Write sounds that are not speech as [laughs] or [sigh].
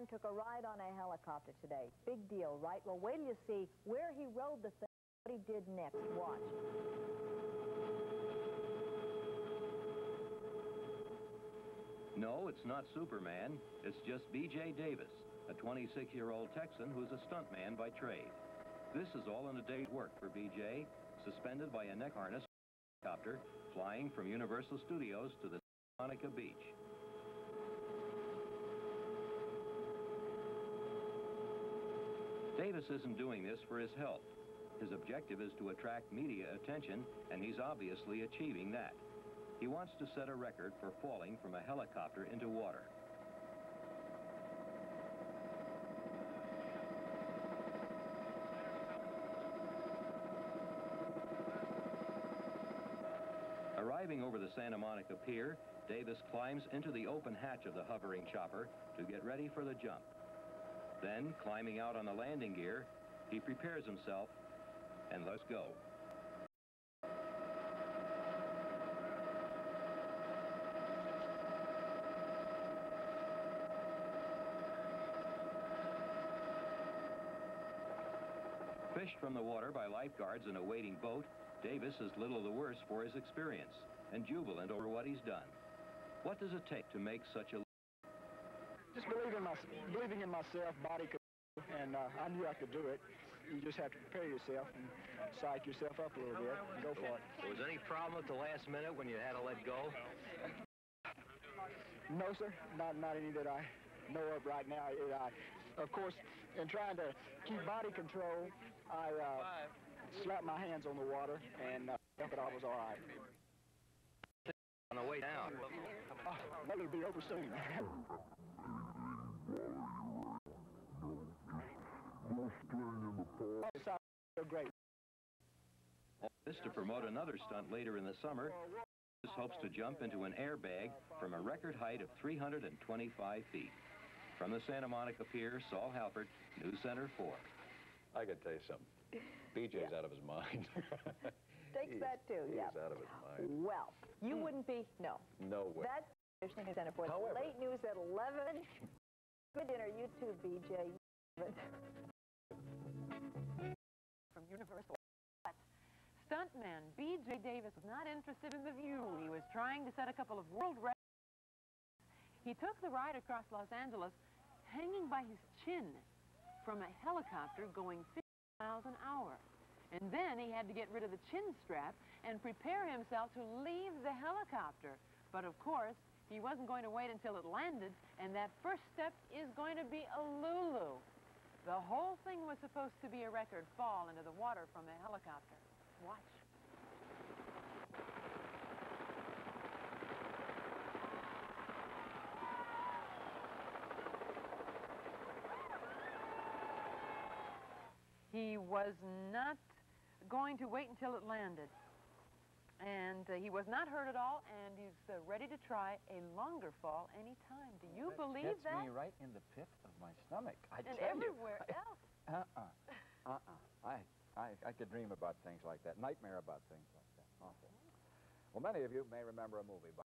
man took a ride on a helicopter today. Big deal, right? Well, wait till you see where he rode the thing, what he did next. Watch. No, it's not Superman. It's just B.J. Davis, a 26-year-old Texan who's a stuntman by trade. This is all in a day's work for B.J., suspended by a neck harness helicopter flying from Universal Studios to the Santa Monica Beach. Davis isn't doing this for his health. His objective is to attract media attention, and he's obviously achieving that. He wants to set a record for falling from a helicopter into water. Arriving over the Santa Monica Pier, Davis climbs into the open hatch of the hovering chopper to get ready for the jump. Then, climbing out on the landing gear, he prepares himself and let's go. Fished from the water by lifeguards in a waiting boat, Davis is little the worse for his experience and jubilant over what he's done. What does it take to make such a... Just believing, my, believing in myself, body control, and uh, I knew I could do it. You just have to prepare yourself and psych yourself up a little bit and go for it. Was any problem at the last minute when you had to let go? No, sir. Not, not any that I know of right now. It, I, of course, in trying to keep body control, I uh, slapped my hands on the water and uh, but I was all right. On the way down. Oh, well, it'll be over soon. it's so great. This to promote another stunt later in the summer. This hopes to jump into an airbag from a record height of 325 feet. From the Santa Monica Pier, Saul Halpert, News Center 4. I got to tell you something. BJ's Yeah. out of his mind. [laughs] Takes He's- that too, yeah. out of his mind. Well, you hmm. wouldn't be, no. No way. That's News Center 4. However- Late news at 11. Good dinner, you too, BJ. from Universal. But stuntman B.J. Davis was not interested in the view. He was trying to set a couple of world records. He took the ride across Los Angeles hanging by his chin from a helicopter going 50 miles an hour. And then he had to get rid of the chin strap and prepare himself to leave the helicopter. But of course, he wasn't going to wait until it landed, and that first step is going to be a Lulu. The whole thing was supposed to be a record fall into the water from a helicopter. Watch. He was not going to wait until it landed. And uh, he was not hurt at all, and he's uh, ready to try a longer fall anytime. Do you believe gets that? me right in the pit of my stomach. I and tell everywhere [laughs] you. else. Uh-uh. Uh-uh. I, I, I could dream about things like that. Nightmare about things like that. Awful. Well, many of you may remember a movie by